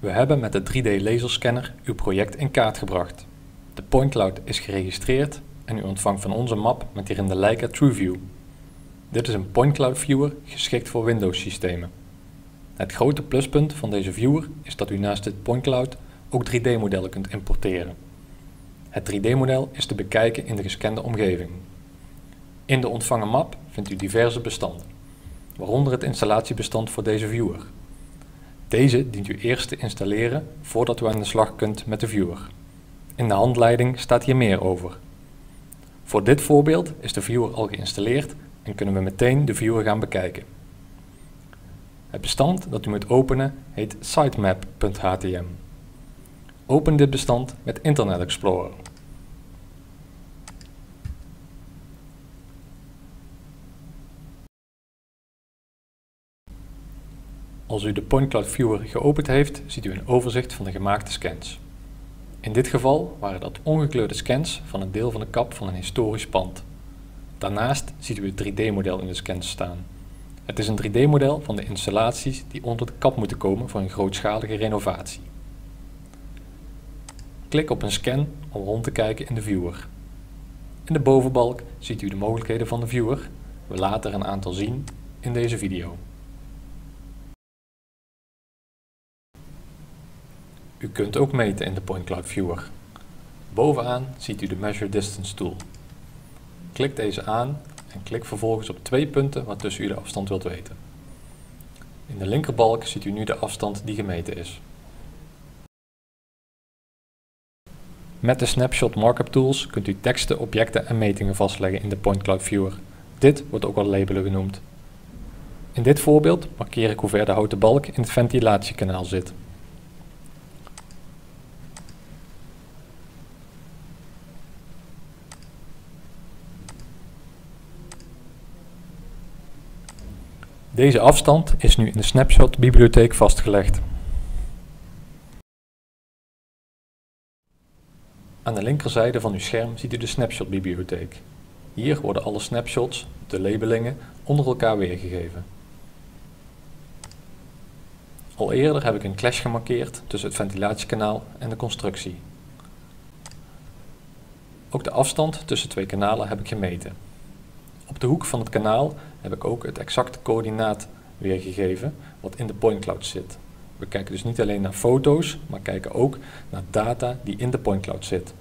We hebben met de 3D laserscanner uw project in kaart gebracht. De point cloud is geregistreerd en u ontvangt van onze map met hierin de Leica TrueView. Dit is een point cloud viewer geschikt voor Windows systemen. Het grote pluspunt van deze viewer is dat u naast dit point cloud ook 3D modellen kunt importeren. Het 3D model is te bekijken in de gescande omgeving. In de ontvangen map vindt u diverse bestanden, waaronder het installatiebestand voor deze viewer. Deze dient u eerst te installeren voordat u aan de slag kunt met de viewer. In de handleiding staat hier meer over. Voor dit voorbeeld is de viewer al geïnstalleerd en kunnen we meteen de viewer gaan bekijken. Het bestand dat u moet openen heet sitemap.htm. Open dit bestand met Internet Explorer. Als u de Point Cloud Viewer geopend heeft, ziet u een overzicht van de gemaakte scans. In dit geval waren dat ongekleurde scans van een deel van de kap van een historisch pand. Daarnaast ziet u het 3D-model in de scans staan. Het is een 3D-model van de installaties die onder de kap moeten komen voor een grootschalige renovatie. Klik op een scan om rond te kijken in de viewer. In de bovenbalk ziet u de mogelijkheden van de viewer. We laten er een aantal zien in deze video. U kunt ook meten in de Point Cloud Viewer. Bovenaan ziet u de Measure Distance tool. Klik deze aan en klik vervolgens op twee punten waartussen u de afstand wilt weten. In de linkerbalk ziet u nu de afstand die gemeten is. Met de Snapshot Markup Tools kunt u teksten, objecten en metingen vastleggen in de Point Cloud Viewer. Dit wordt ook wel labelen genoemd. In dit voorbeeld markeer ik hoe ver de houten balk in het ventilatiekanaal zit. Deze afstand is nu in de Snapshot bibliotheek vastgelegd. Aan de linkerzijde van uw scherm ziet u de Snapshot bibliotheek. Hier worden alle snapshots, de labelingen, onder elkaar weergegeven. Al eerder heb ik een clash gemarkeerd tussen het ventilatiekanaal en de constructie. Ook de afstand tussen twee kanalen heb ik gemeten. Op de hoek van het kanaal heb ik ook het exacte coördinaat weergegeven wat in de point cloud zit. We kijken dus niet alleen naar foto's, maar kijken ook naar data die in de point cloud zit.